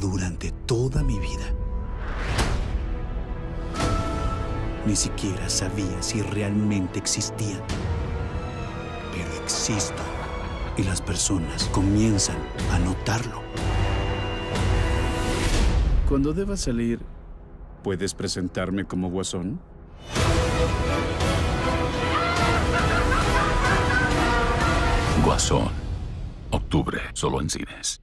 durante toda mi vida. Ni siquiera sabía si realmente existían. Pero existo. Y las personas comienzan a notarlo. Cuando deba salir, ¿puedes presentarme como guasón? Guasón. Octubre, solo en cines.